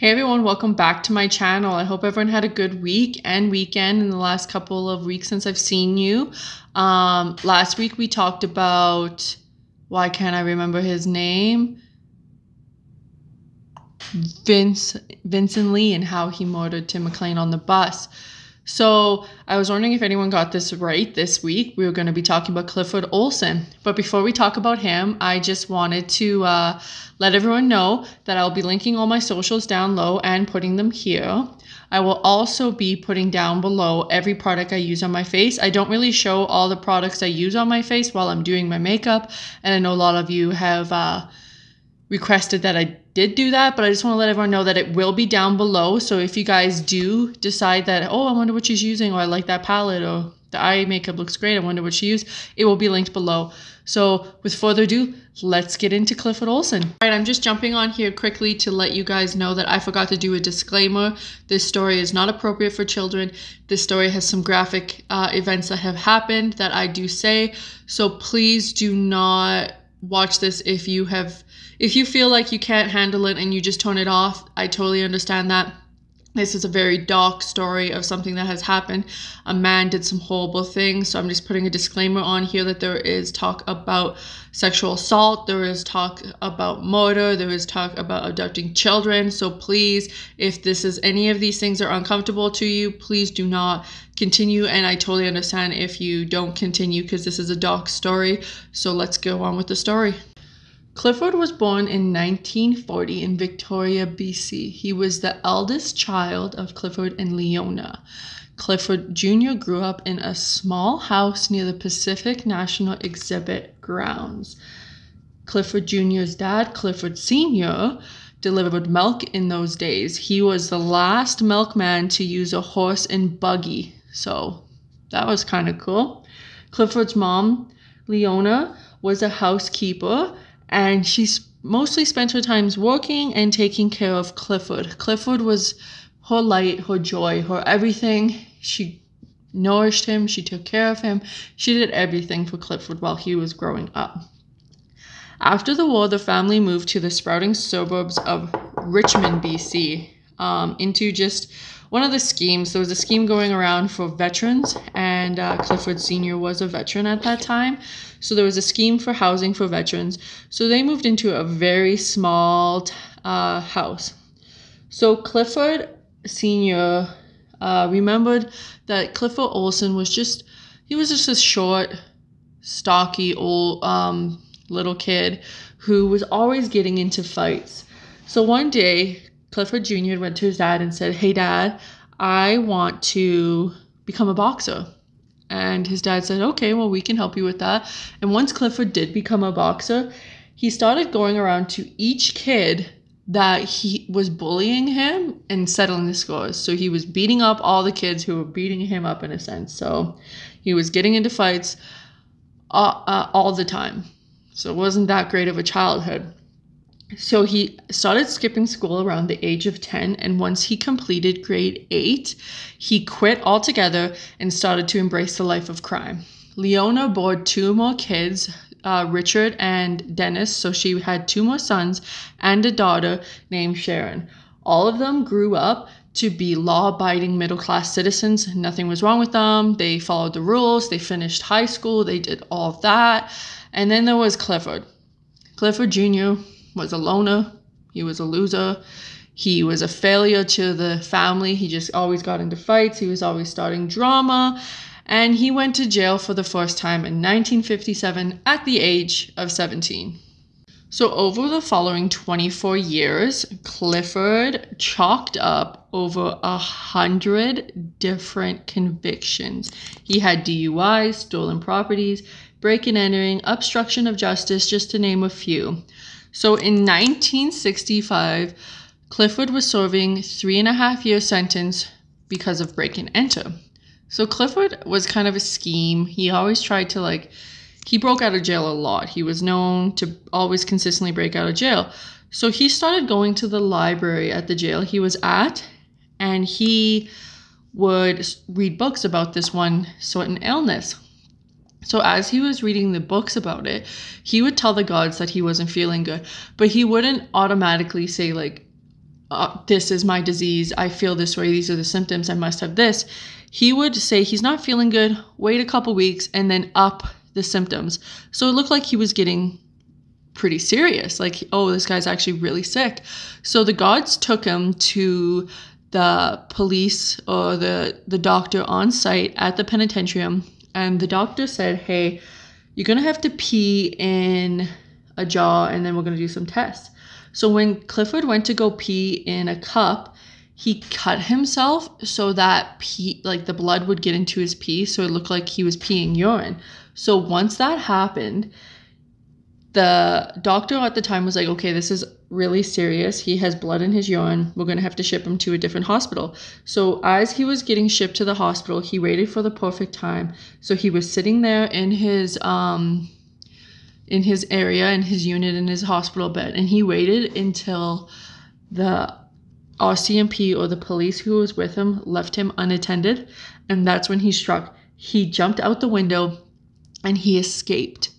Hey everyone, welcome back to my channel. I hope everyone had a good week and weekend in the last couple of weeks since I've seen you. Um, last week we talked about, why can't I remember his name? Vince, Vincent Li and how he murdered Tim McLean on the bus. So I was wondering if anyone got this right this week. We were going to be talking about Clifford Olson. But before we talk about him, I just wanted to uh, let everyone know that I'll be linking all my socials down low and putting them here. I will also be putting down below every product I use on my face. I don't really show all the products I use on my face while I'm doing my makeup. And I know a lot of you have uh, requested that I did do that, but I just want to let everyone know that it will be down below. So if you guys do decide that, oh, I wonder what she's using, or I like that palette, or the eye makeup looks great, I wonder what she used, it will be linked below. So with further ado, let's get into Clifford Olson. All right, I'm just jumping on here quickly to let you guys know that I forgot to do a disclaimer. This story is not appropriate for children. This story has some graphic uh, events that have happened that I do say. So please do not watch this if you have if you feel like you can't handle it and you just tone it off, I totally understand that. This is a very dark story of something that has happened. A man did some horrible things. So I'm just putting a disclaimer on here that there is talk about sexual assault, there is talk about murder, there is talk about abducting children. So please, if this is any of these things are uncomfortable to you, please do not continue. And I totally understand if you don't continue because this is a dark story. So let's go on with the story. Clifford was born in 1940 in Victoria, BC. He was the eldest child of Clifford and Leona. Clifford Jr. grew up in a small house near the Pacific National Exhibit grounds. Clifford Jr.'s dad, Clifford Sr., delivered milk in those days. He was the last milkman to use a horse and buggy, so that was kind of cool. Clifford's mom, Leona, was a housekeeper and she mostly spent her times working and taking care of Clifford. Clifford was her light, her joy, her everything. She nourished him, she took care of him, she did everything for Clifford while he was growing up. After the war, the family moved to the sprouting suburbs of Richmond, BC, um, into just one of the schemes. There was a scheme going around for veterans, and uh, Clifford Sr. was a veteran at that time. So there was a scheme for housing for veterans. So they moved into a very small uh, house. So Clifford Sr. Uh, remembered that Clifford Olson was just, he was just a short, stocky, old um, little kid who was always getting into fights. So one day, Clifford Jr. went to his dad and said, Hey, dad, I want to become a boxer. And his dad said, okay, well, we can help you with that. And once Clifford did become a boxer, he started going around to each kid that he was bullying him and settling the scores. So he was beating up all the kids who were beating him up in a sense. So he was getting into fights uh, uh, all the time. So it wasn't that great of a childhood. So he started skipping school around the age of 10, and once he completed grade 8, he quit altogether and started to embrace the life of crime. Leona bore two more kids, uh, Richard and Dennis, so she had two more sons and a daughter named Sharon. All of them grew up to be law abiding middle class citizens. Nothing was wrong with them. They followed the rules, they finished high school, they did all that. And then there was Clifford. Clifford Jr was a loner. He was a loser. He was a failure to the family. He just always got into fights. He was always starting drama. And he went to jail for the first time in 1957 at the age of 17. So, over the following 24 years, Clifford chalked up over a hundred different convictions. He had DUIs, stolen properties, break and entering, obstruction of justice, just to name a few. So in 1965, Clifford was serving three and a half year sentence because of break and enter. So Clifford was kind of a scheme. He always tried to like he broke out of jail a lot. He was known to always consistently break out of jail. So he started going to the library at the jail he was at and he would read books about this one certain illness. So as he was reading the books about it, he would tell the gods that he wasn't feeling good, but he wouldn't automatically say like uh, this is my disease. I feel this way. These are the symptoms. I must have this. He would say he's not feeling good, wait a couple weeks, and then up the symptoms. So it looked like he was getting pretty serious. Like, oh, this guy's actually really sick. So the gods took him to the police or the, the doctor on site at the penitentiary. And the doctor said, hey, you're going to have to pee in a jar and then we're going to do some tests. So when Clifford went to go pee in a cup, he cut himself so that pee, like the blood would get into his pee, so it looked like he was peeing urine. So once that happened, the doctor at the time was like, okay, this is really serious. He has blood in his urine. We're going to have to ship him to a different hospital. So, as he was getting shipped to the hospital, he waited for the perfect time. So, he was sitting there in his, um, in his area, in his unit, in his hospital bed, and he waited until the RCMP or the police who was with him left him unattended. And that's when he struck. He jumped out the window and he escaped.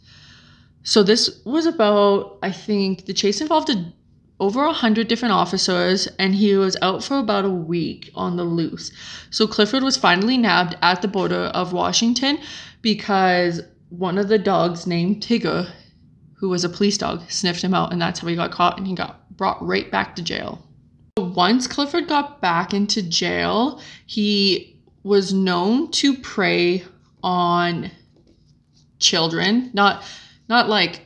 So this was about, I think, the chase involved a, over a hundred different officers, and he was out for about a week on the loose. So Clifford was finally nabbed at the border of Washington because one of the dogs named Tigger, who was a police dog, sniffed him out, and that's how he got caught, and he got brought right back to jail. Once Clifford got back into jail, he was known to prey on children, not not like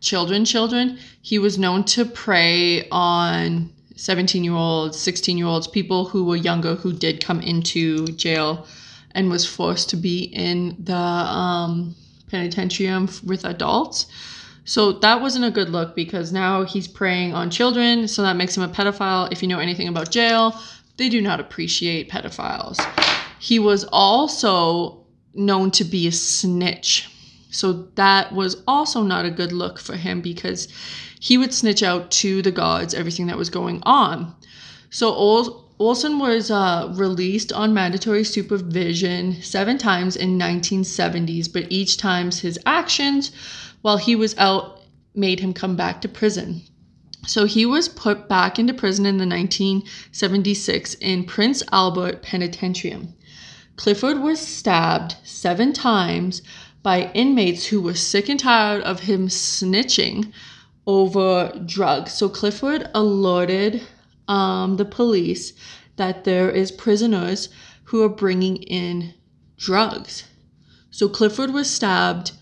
children children. He was known to prey on 17 year olds, 16 year olds, people who were younger who did come into jail and was forced to be in the um, penitentiary with adults. So that wasn't a good look because now he's preying on children, so that makes him a pedophile. If you know anything about jail, they do not appreciate pedophiles. He was also known to be a snitch. So that was also not a good look for him because he would snitch out to the guards everything that was going on. So Ol- Olson was uh, released on mandatory supervision seven times in 1970s, but each times his actions while he was out made him come back to prison. So he was put back into prison in the 1976 in Prince Albert Penitentiary. Clifford was stabbed seven times by inmates who were sick and tired of him snitching over drugs. So Clifford alerted um, the police that there is prisoners who are bringing in drugs. So Clifford was stabbed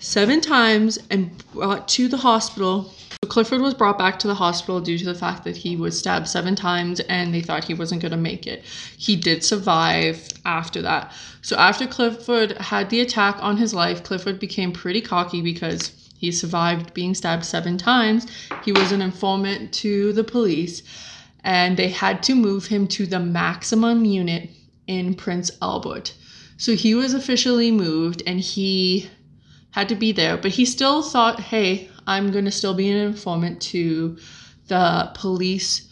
seven times and brought to the hospital so Clifford was brought back to the hospital due to the fact that he was stabbed seven times and they thought he wasn't going to make it. He did survive after that. So after Clifford had the attack on his life, Clifford became pretty cocky because he survived being stabbed seven times. He was an informant to the police and they had to move him to the maximum unit in Prince Albert. So he was officially moved and he had to be there, but he still thought, hey, I'm going to still be an informant to the police.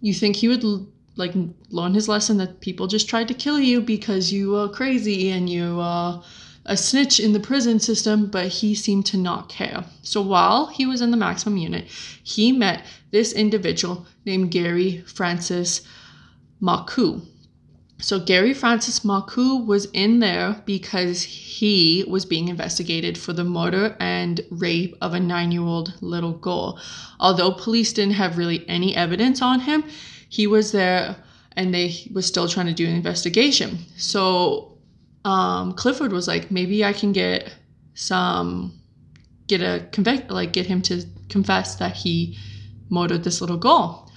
You think he would like learn his lesson that people just tried to kill you because you are crazy and you are a snitch in the prison system, but he seemed to not care. So while he was in the maximum unit, he met this individual named Gary Francis Marcoux. So Gary Francis Marcoux was in there because he was being investigated for the murder and rape of a nine-year-old little girl. Although police didn't have really any evidence on him, he was there and they was still trying to do an investigation. So um, Clifford was like, maybe I can get some, get a convict, like get him to confess that he murdered this little girl.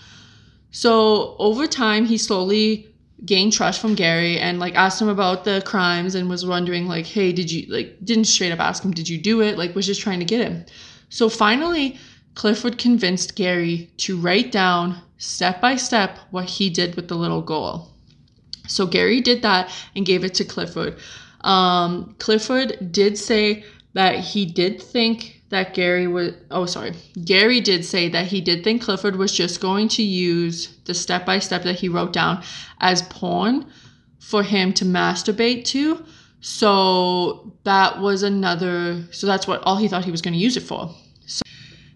So over time, he slowly gained trust from Gary and like asked him about the crimes and was wondering like, hey, did you like didn't straight up ask him, did you do it? Like was just trying to get him. So finally, Clifford convinced Gary to write down step by step what he did with the little girl. So Gary did that and gave it to Clifford. Um, Clifford did say that he did think that Gary was, oh, sorry. Gary did say that he did think Clifford was just going to use the step by step that he wrote down as porn for him to masturbate to. So that was another, so that's what all he thought he was going to use it for. So,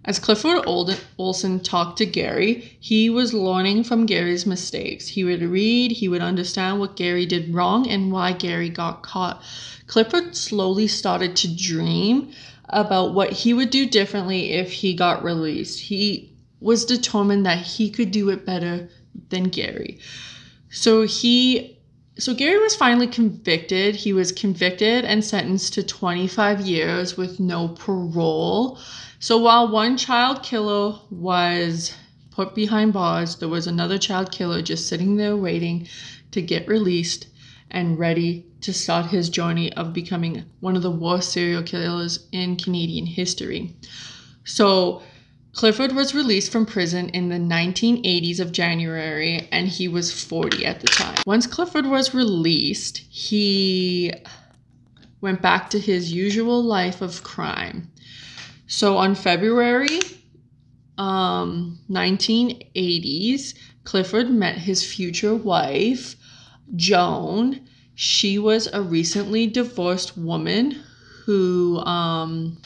As Clifford Olson talked to Gary, he was learning from Gary's mistakes. He would read, he would understand what Gary did wrong and why Gary got caught. Clifford slowly started to dream about what he would do differently if he got released. He was determined that he could do it better than Gary. So he so Gary was finally convicted. He was convicted and sentenced to 25 years with no parole. So while one child killer was put behind bars, there was another child killer just sitting there waiting to get released and ready to start his journey of becoming one of the worst serial killers in Canadian history. So Clifford was released from prison in the 1980s of January and he was 40 at the time. Once Clifford was released, he went back to his usual life of crime. So on February um, 1980s, Clifford met his future wife, Joan. She was a recently divorced woman who um,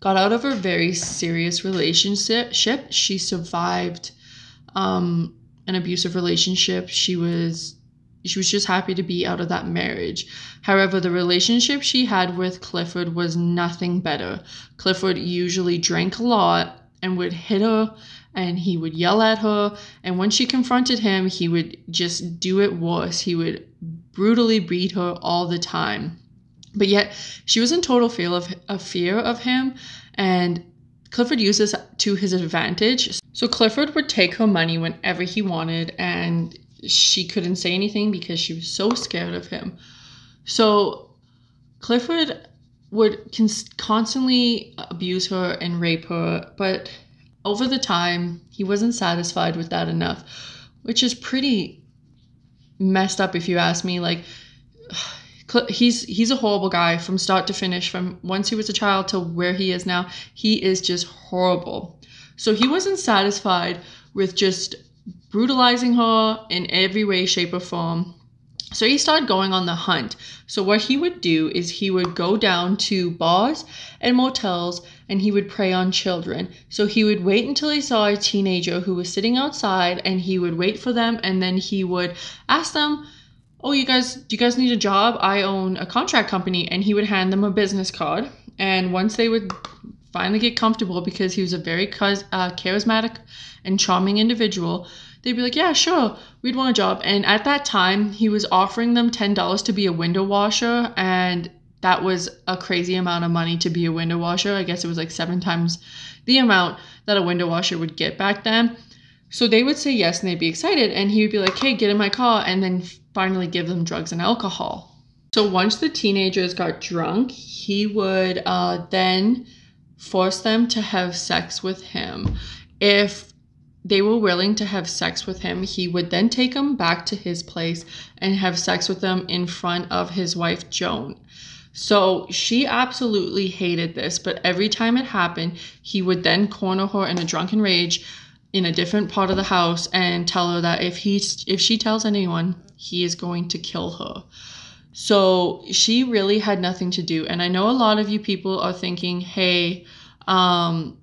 got out of a very serious relationship. She survived um, an abusive relationship. She was she was just happy to be out of that marriage. However, the relationship she had with Clifford was nothing better. Clifford usually drank a lot and would hit her and he would yell at her. And when she confronted him, he would just do it worse. He would brutally beat her all the time. But yet she was in total fear of, a fear of him, and Clifford used this to his advantage. So Clifford would take her money whenever he wanted, and she couldn't say anything because she was so scared of him. So Clifford would cons- constantly abuse her and rape her, but over the time, he wasn't satisfied with that enough, which is pretty messed up if you ask me. Like, he's he's a horrible guy from start to finish from once he was a child to where he is now he is just horrible so he wasn't satisfied with just brutalizing her in every way shape or form so he started going on the hunt so what he would do is he would go down to bars and motels and he would prey on children so he would wait until he saw a teenager who was sitting outside and he would wait for them and then he would ask them oh, you guys, do you guys need a job? I own a contract company. And he would hand them a business card. And once they would finally get comfortable because he was a very uh, charismatic and charming individual, they'd be like, yeah, sure, we'd want a job. And at that time, he was offering them $10 to be a window washer. And that was a crazy amount of money to be a window washer. I guess it was like seven times the amount that a window washer would get back then. So they would say yes and they'd be excited. And he would be like, hey, get in my car. And then finally give them drugs and alcohol. So once the teenagers got drunk, he would uh, then force them to have sex with him. If they were willing to have sex with him, he would then take them back to his place and have sex with them in front of his wife, Joan. So she absolutely hated this, but every time it happened, he would then corner her in a drunken rage, in a different part of the house and tell her that if he if she tells anyone, he is going to kill her. So she really had nothing to do. And I know a lot of you people are thinking, hey, um,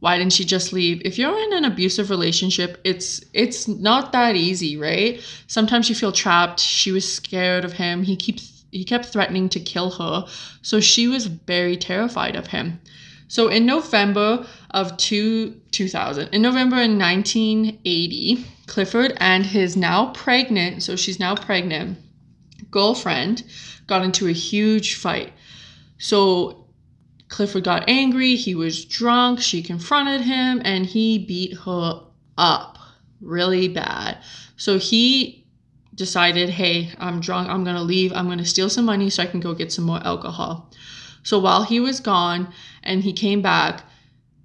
why didn't she just leave? If you're in an abusive relationship, it's it's not that easy, right? Sometimes you feel trapped. She was scared of him. He keeps he kept threatening to kill her. So she was very terrified of him. So in November of two, 2000, in November in 1980, Clifford and his now pregnant, so she's now pregnant, girlfriend got into a huge fight. So Clifford got angry, he was drunk, she confronted him, and he beat her up really bad. So he decided, hey, I'm drunk, I'm gonna leave, I'm gonna steal some money so I can go get some more alcohol. So while he was gone and he came back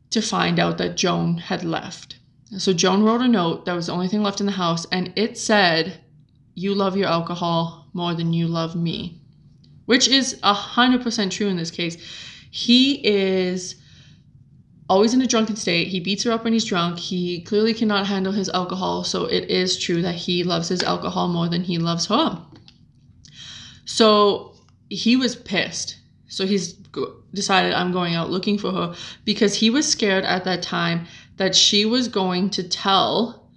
to find out that Joan had left. So Joan wrote a note that was the only thing left in the house and it said, You love your alcohol more than you love me, which is 100% true in this case. He is always in a drunken state. He beats her up when he's drunk. He clearly cannot handle his alcohol. So it is true that he loves his alcohol more than he loves her. So he was pissed. So he's decided I'm going out looking for her because he was scared at that time that she was going to tell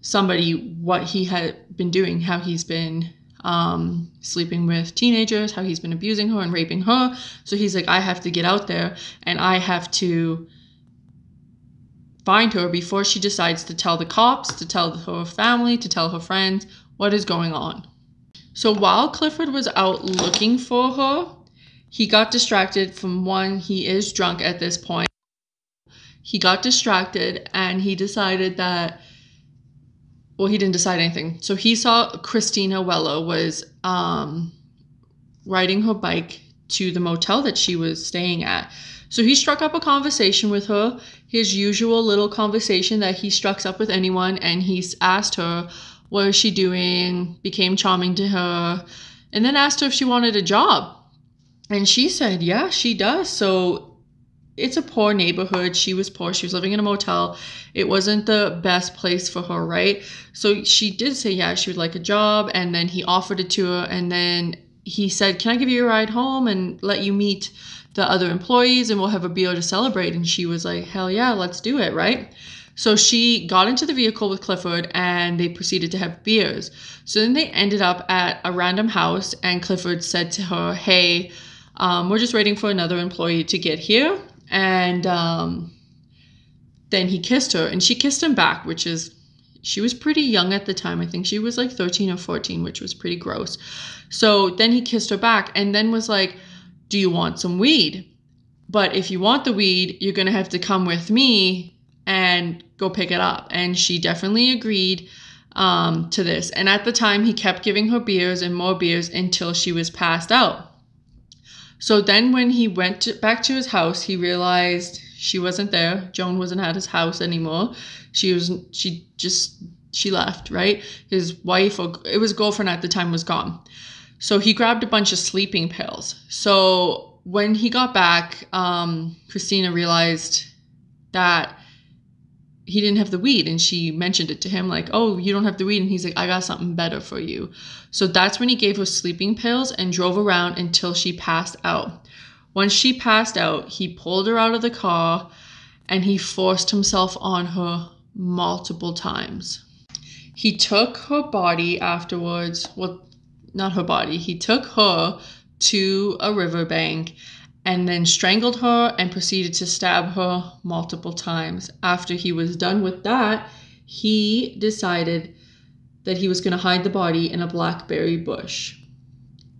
somebody what he had been doing, how he's been um, sleeping with teenagers, how he's been abusing her and raping her. So he's like, I have to get out there and I have to find her before she decides to tell the cops, to tell her family, to tell her friends what is going on. So while Clifford was out looking for her, he got distracted from one, he is drunk at this point. He got distracted and he decided that well, he didn't decide anything. So he saw Christina Weller was um, riding her bike to the motel that she was staying at. So he struck up a conversation with her, his usual little conversation that he struck up with anyone, and he asked her what is she doing, became charming to her, and then asked her if she wanted a job. And she said, yeah, she does. So it's a poor neighborhood. She was poor. She was living in a motel. It wasn't the best place for her, right? So she did say, yeah, she would like a job. And then he offered it to her. And then he said, Can I give you a ride home and let you meet the other employees and we'll have a beer to celebrate? And she was like, Hell yeah, let's do it, right? So she got into the vehicle with Clifford and they proceeded to have beers. So then they ended up at a random house and Clifford said to her, Hey, um, we're just waiting for another employee to get here and um, then he kissed her and she kissed him back which is she was pretty young at the time. I think she was like 13 or 14 which was pretty gross. So then he kissed her back and then was like do you want some weed? But if you want the weed you're going to have to come with me and go pick it up. And she definitely agreed um, to this. And at the time he kept giving her beers and more beers until she was passed out so then when he went to, back to his house, he realized she wasn't there. Joan wasn't at his house anymore. She was she just she left, right? His wife or it was girlfriend at the time was gone. So he grabbed a bunch of sleeping pills. So when he got back, um, Christina realized that he didn't have the weed and she mentioned it to him like oh you don't have the weed and he's like i got something better for you. So that's when he gave her sleeping pills and drove around until she passed out. Once she passed out he pulled her out of the car and he forced himself on her multiple times. He took her body afterwards well not her body he took her to a riverbank and then strangled her and proceeded to stab her multiple times. After he was done with that, he decided that he was going to hide the body in a blackberry bush.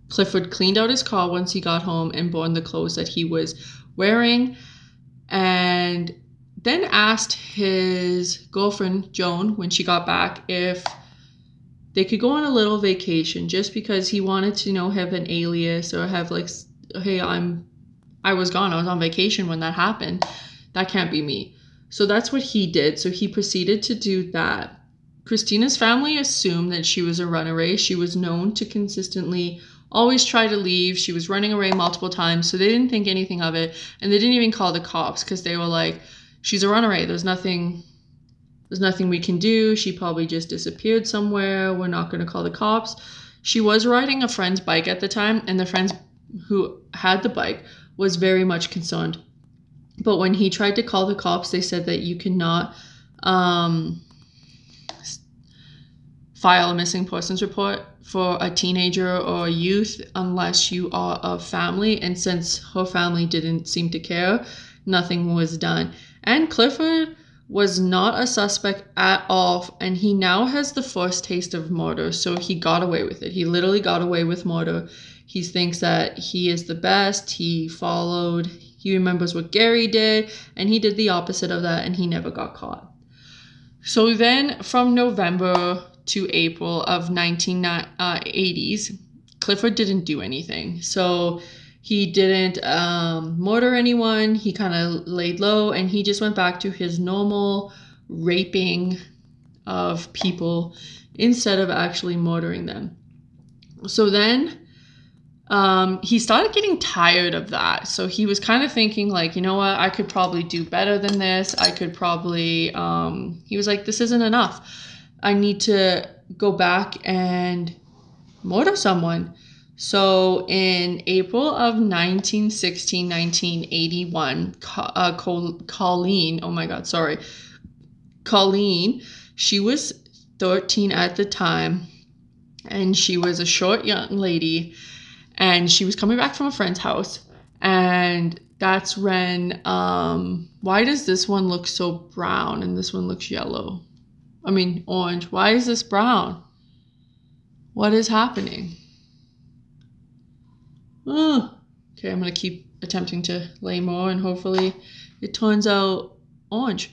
Clifford cleaned out his car once he got home and burned the clothes that he was wearing and then asked his girlfriend Joan when she got back if they could go on a little vacation just because he wanted to you know have an alias or have like hey I'm I was gone. I was on vacation when that happened. That can't be me. So that's what he did. So he proceeded to do that. Christina's family assumed that she was a runaway. She was known to consistently always try to leave. She was running away multiple times. So they didn't think anything of it. And they didn't even call the cops because they were like, she's a runaway. There's nothing. There's nothing we can do. She probably just disappeared somewhere. We're not going to call the cops. She was riding a friend's bike at the time, and the friends who had the bike was very much concerned. But when he tried to call the cops, they said that you cannot um, file a missing persons report for a teenager or a youth unless you are a family. And since her family didn't seem to care, nothing was done. And Clifford was not a suspect at all. And he now has the first taste of murder. So he got away with it. He literally got away with murder. He thinks that he is the best. He followed, he remembers what Gary did, and he did the opposite of that, and he never got caught. So then from November to April of 1980s, uh, Clifford didn't do anything. So he didn't um, murder anyone. He kind of laid low and he just went back to his normal raping of people instead of actually murdering them. So then um, he started getting tired of that. So he was kind of thinking, like, you know what, I could probably do better than this. I could probably, um, he was like, this isn't enough. I need to go back and murder someone. So in April of 1916, 1981, uh, Colleen, oh my God, sorry, Colleen, she was 13 at the time, and she was a short young lady, and she was coming back from a friend's house, and that's when, um, why does this one look so brown and this one looks yellow? I mean, orange. Why is this brown? What is happening? Oh, okay, I'm going to keep attempting to lay more and hopefully it turns out orange.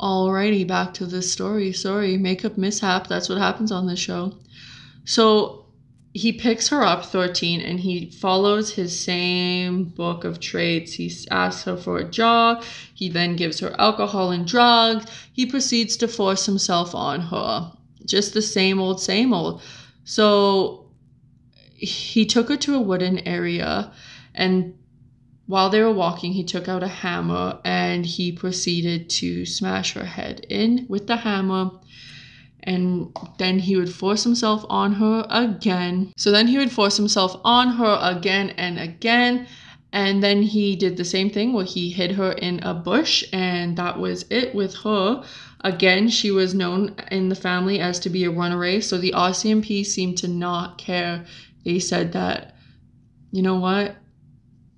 Alrighty, back to this story. Sorry, makeup mishap. That's what happens on this show. So he picks her up, 13, and he follows his same book of traits. He asks her for a job. He then gives her alcohol and drugs. He proceeds to force himself on her. Just the same old, same old. So he took her to a wooden area and while they were walking he took out a hammer and he proceeded to smash her head in with the hammer and then he would force himself on her again. So then he would force himself on her again and again. And then he did the same thing where he hid her in a bush and that was it with her. Again she was known in the family as to be a runaway so the rcmp seemed to not care. They said that, you know what,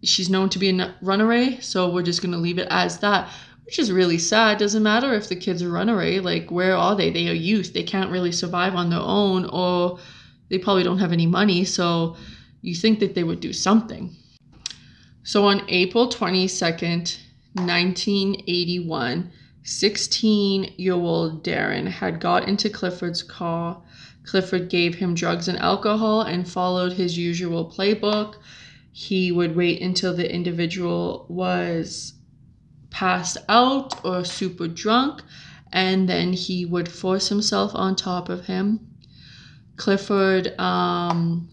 she's known to be a runaway, so we're just going to leave it as that, which is really sad. Doesn't matter if the kids are runaway, like, where are they? They are youth. They can't really survive on their own, or they probably don't have any money, so you think that they would do something. So on April 22nd, 1981, 16 year old Darren had got into Clifford's car Clifford gave him drugs and alcohol and followed his usual playbook. He would wait until the individual was passed out or super drunk, and then he would force himself on top of him. Clifford um,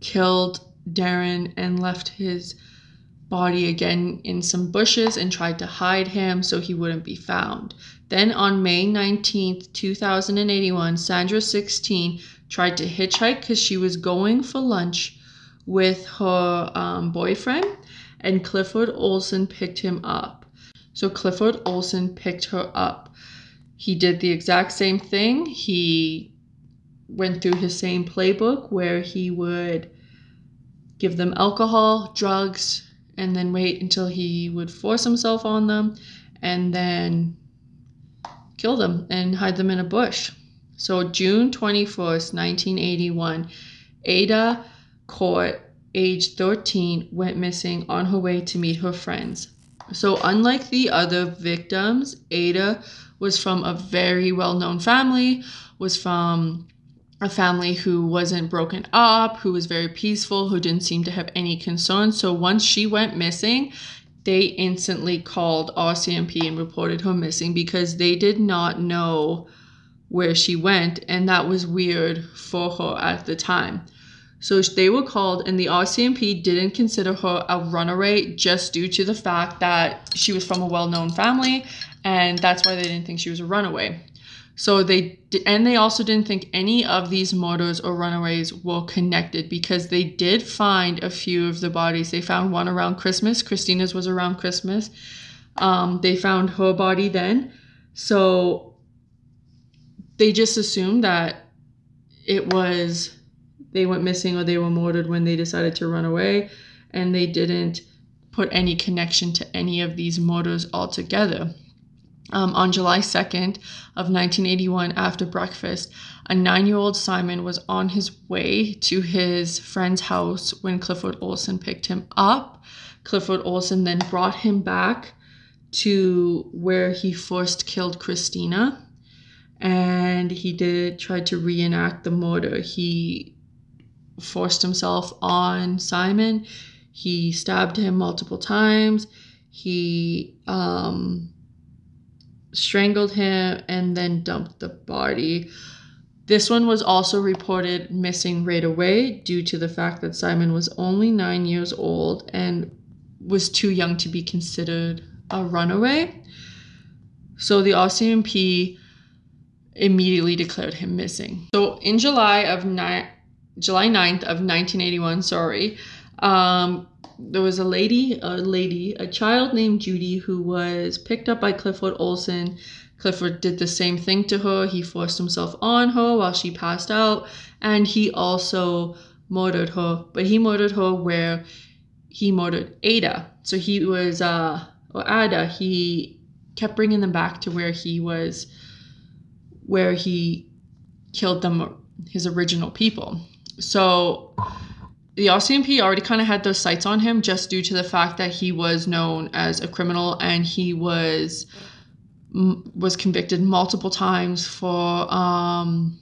killed Darren and left his body again in some bushes and tried to hide him so he wouldn't be found. Then on May 19th, 2081, Sandra 16 tried to hitchhike because she was going for lunch with her um, boyfriend and Clifford Olson picked him up. So Clifford Olson picked her up. He did the exact same thing. He went through his same playbook where he would give them alcohol, drugs, and then wait until he would force himself on them and then kill them and hide them in a bush. So, June 21st, 1981, Ada Court, age 13, went missing on her way to meet her friends. So, unlike the other victims, Ada was from a very well known family, was from a family who wasn't broken up, who was very peaceful, who didn't seem to have any concerns. So once she went missing, they instantly called RCMP and reported her missing because they did not know where she went, and that was weird for her at the time. So they were called, and the RCMP didn't consider her a runaway just due to the fact that she was from a well known family, and that's why they didn't think she was a runaway. So they and they also didn't think any of these murders or runaways were connected because they did find a few of the bodies. They found one around Christmas. Christina's was around Christmas. Um, they found her body then. So they just assumed that it was they went missing or they were murdered when they decided to run away and they didn't put any connection to any of these murders altogether um, on July 2nd of 1981 after breakfast, a nine-year-old Simon was on his way to his friend's house when Clifford Olson picked him up. Clifford Olson then brought him back to where he first killed Christina and he did try to reenact the murder. He forced himself on Simon. He stabbed him multiple times. He um, strangled him, and then dumped the body. This one was also reported missing right away due to the fact that Simon was only nine years old and was too young to be considered a runaway. So the RCMP immediately declared him missing. So in July of ni- July 9th of 1981, sorry, um, there was a lady, a lady, a child named Judy who was picked up by Clifford Olson. Clifford did the same thing to her. He forced himself on her while she passed out, and he also murdered her. But he murdered her where he murdered Ada. So he was, uh, or Ada, he kept bringing them back to where he was, where he killed them, his original people. So the RCMP already kind of had those sights on him just due to the fact that he was known as a criminal and he was was convicted multiple times for um,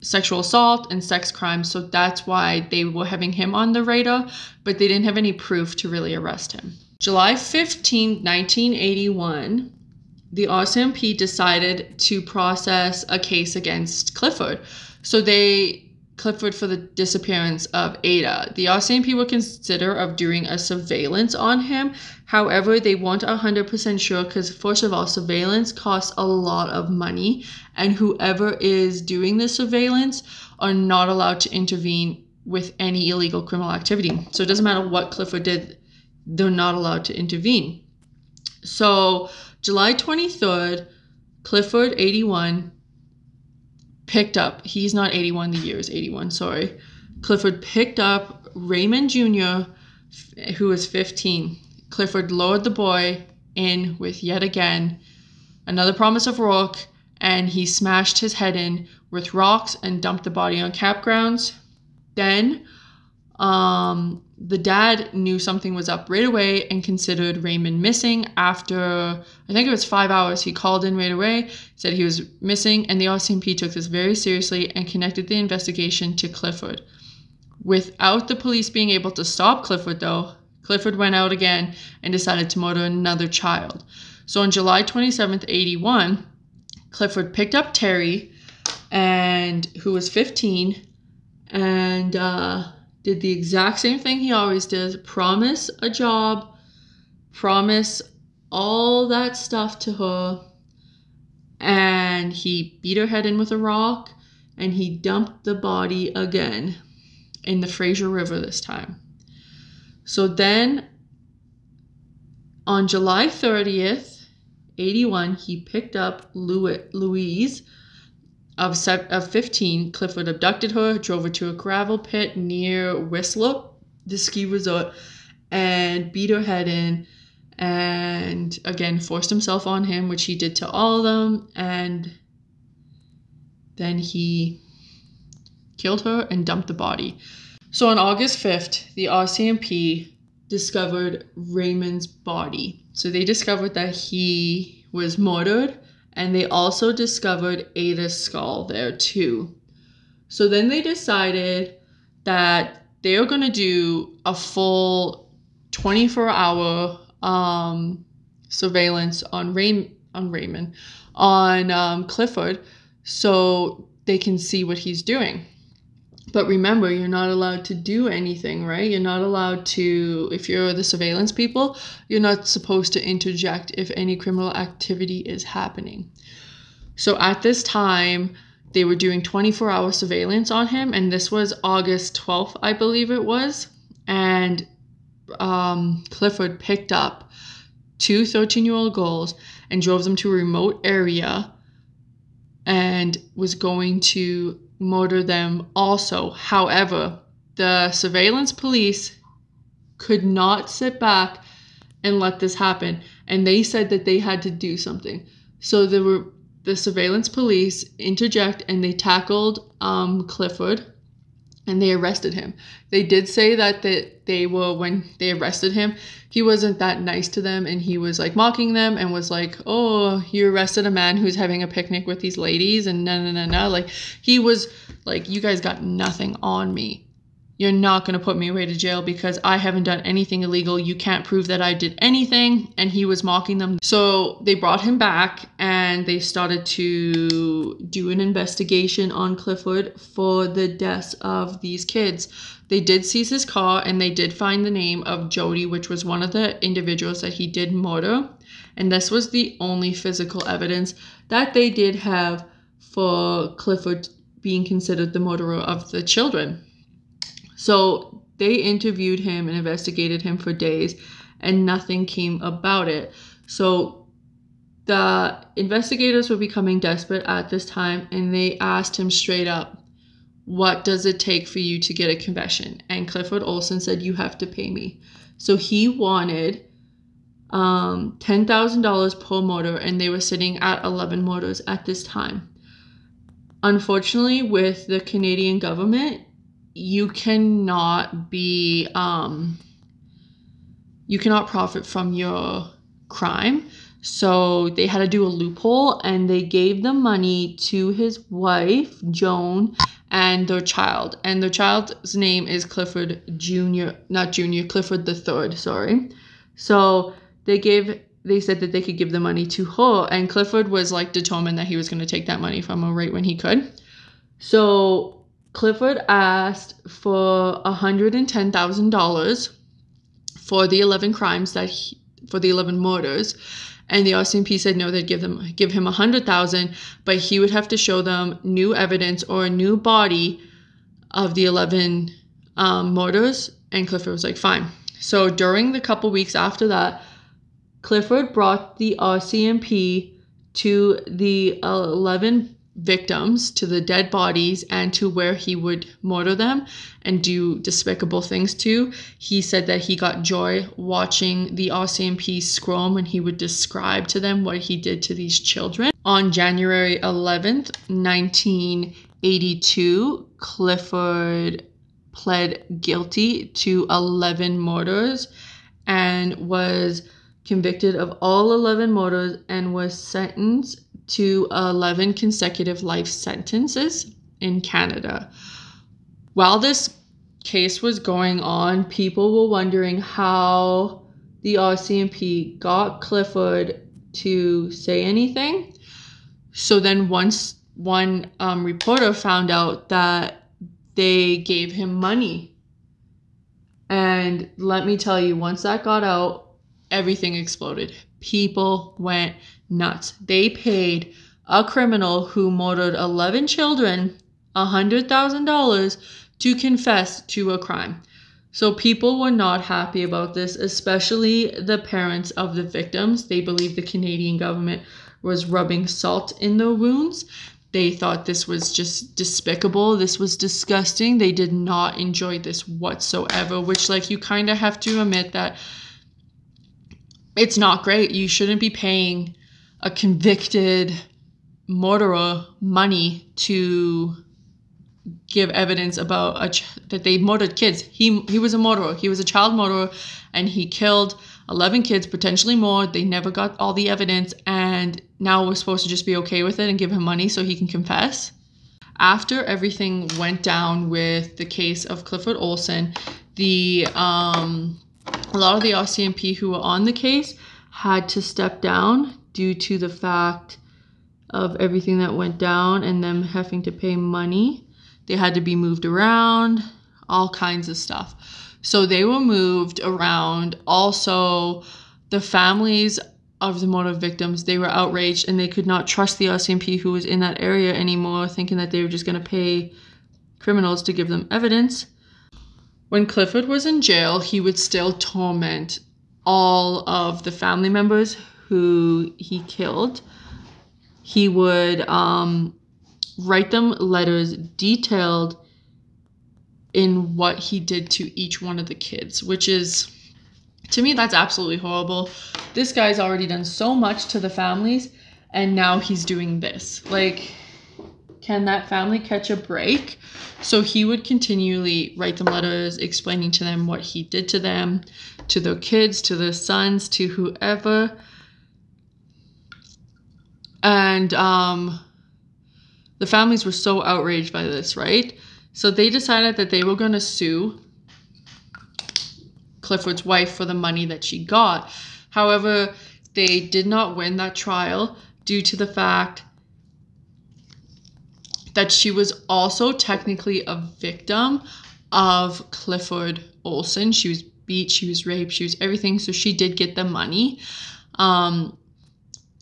sexual assault and sex crimes. So that's why they were having him on the radar, but they didn't have any proof to really arrest him. July 15, 1981, the RCMP decided to process a case against Clifford. So they Clifford for the disappearance of Ada. The RCMP will consider of doing a surveillance on him. However, they weren't 100% sure because first of all, surveillance costs a lot of money and whoever is doing the surveillance are not allowed to intervene with any illegal criminal activity. So it doesn't matter what Clifford did, they're not allowed to intervene. So July 23rd, Clifford 81 picked up, he's not 81, the year is 81, sorry. Clifford picked up Raymond Jr., who was 15. Clifford lowered the boy in with yet again another promise of rock, and he smashed his head in with rocks and dumped the body on campgrounds. Then um, the dad knew something was up right away and considered Raymond missing. After I think it was five hours, he called in right away, said he was missing, and the RCMP took this very seriously and connected the investigation to Clifford. Without the police being able to stop Clifford, though, Clifford went out again and decided to murder another child. So on July 27th, 81, Clifford picked up Terry, and who was 15, and uh, did the exact same thing he always does promise a job, promise all that stuff to her, and he beat her head in with a rock and he dumped the body again in the Fraser River this time. So then on July 30th, 81, he picked up Louise of, se- of 15, Clifford abducted her, drove her to a gravel pit near Whistler, the ski resort, and beat her head in. And again, forced himself on him, which he did to all of them. And then he killed her and dumped the body. So on August 5th, the RCMP discovered Raymond's body. So they discovered that he was murdered and they also discovered Ada's skull there too. So then they decided that they are going to do a full 24 hour um, surveillance on, Ray- on Raymond, on um, Clifford, so they can see what he's doing. But remember, you're not allowed to do anything, right? You're not allowed to, if you're the surveillance people, you're not supposed to interject if any criminal activity is happening. So at this time, they were doing 24 hour surveillance on him, and this was August 12th, I believe it was. And um, Clifford picked up two 13 year old girls and drove them to a remote area and was going to murder them also. However, the surveillance police could not sit back and let this happen. And they said that they had to do something. So were the surveillance police interject and they tackled um, Clifford and they arrested him. They did say that they, they were, when they arrested him, he wasn't that nice to them and he was like mocking them and was like, oh, you arrested a man who's having a picnic with these ladies and no, no, no, no. Like, he was like, you guys got nothing on me you're not going to put me away to jail because I haven't done anything illegal. You can't prove that I did anything. And he was mocking them. So they brought him back and they started to do an investigation on Clifford for the deaths of these kids. They did seize his car and they did find the name of Jody, which was one of the individuals that he did murder. And this was the only physical evidence that they did have for Clifford being considered the murderer of the children. So they interviewed him and investigated him for days, and nothing came about it. So the investigators were becoming desperate at this time, and they asked him straight up, What does it take for you to get a confession? And Clifford Olson said, You have to pay me. So he wanted um, $10,000 per motor, and they were sitting at 11 motors at this time. Unfortunately, with the Canadian government, you cannot be, um, you cannot profit from your crime. So they had to do a loophole and they gave the money to his wife, Joan, and their child. And their child's name is Clifford Jr., not Jr., Clifford the Third, sorry. So they gave they said that they could give the money to her and clifford was like determined that he was going to take that money from her right when he could so clifford asked for $110000 for the 11 crimes that he, for the 11 murders and the RCMP said no, they'd give them give him a hundred thousand, but he would have to show them new evidence or a new body of the eleven um, murders. And Clifford was like, fine. So during the couple weeks after that, Clifford brought the RCMP to the 11 victims, to the dead bodies, and to where he would murder them and do despicable things to. He said that he got joy watching the RCMP scrum when he would describe to them what he did to these children. On January 11th, 1982, Clifford pled guilty to 11 murders and was convicted of all 11 murders and was sentenced to 11 consecutive life sentences in Canada. While this case was going on, people were wondering how the RCMP got Clifford to say anything. So then, once one um, reporter found out that they gave him money. And let me tell you, once that got out, everything exploded. People went nuts. They paid a criminal who murdered 11 children $100,000 to confess to a crime. So people were not happy about this, especially the parents of the victims. They believed the Canadian government was rubbing salt in their wounds. They thought this was just despicable. This was disgusting. They did not enjoy this whatsoever, which, like, you kind of have to admit that it's not great. You shouldn't be paying a convicted murderer money to give evidence about a ch- that they murdered kids. He he was a murderer. He was a child murderer, and he killed eleven kids, potentially more. They never got all the evidence, and now we're supposed to just be okay with it and give him money so he can confess. After everything went down with the case of Clifford Olson, the um, a lot of the RCMP who were on the case had to step down due to the fact of everything that went down and them having to pay money. They had to be moved around, all kinds of stuff. So they were moved around. Also, the families of the murder victims, they were outraged and they could not trust the RCMP who was in that area anymore, thinking that they were just going to pay criminals to give them evidence. When Clifford was in jail, he would still torment all of the family members who he killed. He would um, write them letters detailed in what he did to each one of the kids, which is, to me, that's absolutely horrible. This guy's already done so much to the families, and now he's doing this. Like, can that family catch a break? So he would continually write them letters explaining to them what he did to them, to their kids, to their sons, to whoever. And um, the families were so outraged by this, right? So they decided that they were going to sue Clifford's wife for the money that she got. However, they did not win that trial due to the fact that she was also technically a victim of Clifford Olson. She was beat, she was raped, she was everything. So she did get the money. Um,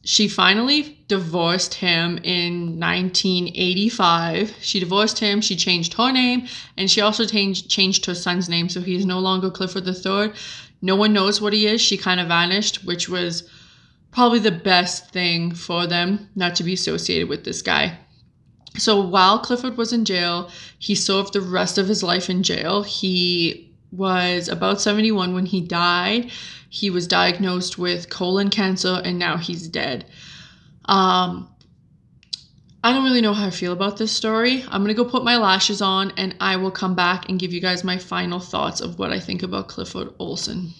she finally divorced him in 1985. She divorced him, she changed her name, and she also changed, changed her son's name. So he's no longer Clifford III. No one knows what he is. She kind of vanished, which was probably the best thing for them not to be associated with this guy. So while Clifford was in jail, he served the rest of his life in jail. He was about 71 when he died. He was diagnosed with colon cancer and now he's dead. Um, I don't really know how I feel about this story. I'm going to go put my lashes on and I will come back and give you guys my final thoughts of what I think about Clifford Olson.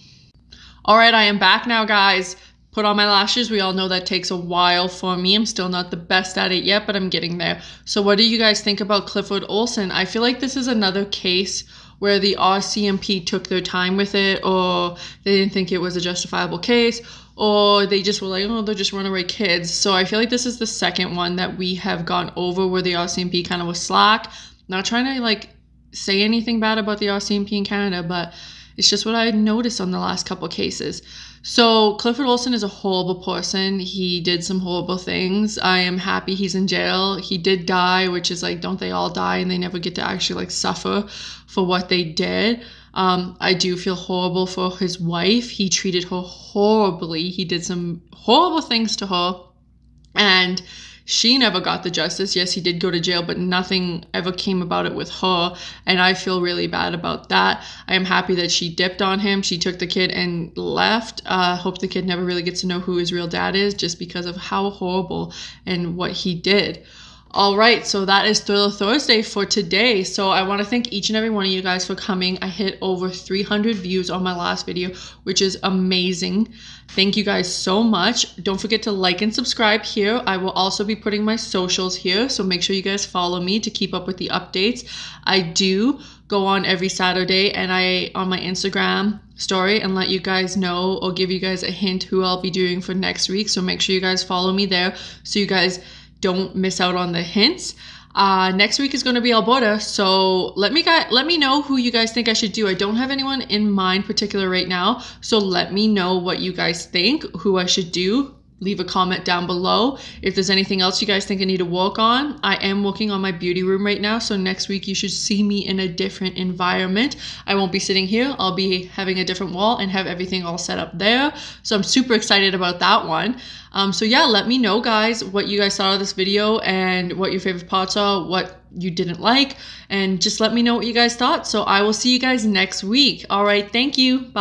All right, I am back now, guys. Put on my lashes. We all know that takes a while for me. I'm still not the best at it yet, but I'm getting there. So, what do you guys think about Clifford Olson? I feel like this is another case where the RCMP took their time with it, or they didn't think it was a justifiable case, or they just were like, oh, they're just runaway kids. So I feel like this is the second one that we have gone over where the RCMP kind of was slack. Not trying to like say anything bad about the RCMP in Canada, but it's just what I noticed on the last couple cases. So Clifford Olson is a horrible person. He did some horrible things. I am happy he's in jail. He did die, which is like, don't they all die and they never get to actually like suffer for what they did? Um, I do feel horrible for his wife. He treated her horribly. He did some horrible things to her. And she never got the justice. Yes, he did go to jail, but nothing ever came about it with her. And I feel really bad about that. I am happy that she dipped on him. She took the kid and left. Uh, hope the kid never really gets to know who his real dad is just because of how horrible and what he did. All right, so that is Thriller Thursday for today. So I want to thank each and every one of you guys for coming. I hit over 300 views on my last video, which is amazing. Thank you guys so much. Don't forget to like and subscribe here. I will also be putting my socials here, so make sure you guys follow me to keep up with the updates. I do go on every Saturday and I on my Instagram story and let you guys know or give you guys a hint who I'll be doing for next week. So make sure you guys follow me there so you guys don't miss out on the hints. Uh, next week is going to be Alberta, so let me guys, let me know who you guys think I should do. I don't have anyone in mind particular right now, so let me know what you guys think, who I should do leave a comment down below. If there's anything else you guys think I need to work on, I am working on my beauty room right now. So next week you should see me in a different environment. I won't be sitting here. I'll be having a different wall and have everything all set up there. So I'm super excited about that one. Um, so yeah, let me know guys what you guys thought of this video and what your favorite parts are, what you didn't like, and just let me know what you guys thought. So I will see you guys next week. All right, thank you. Bye.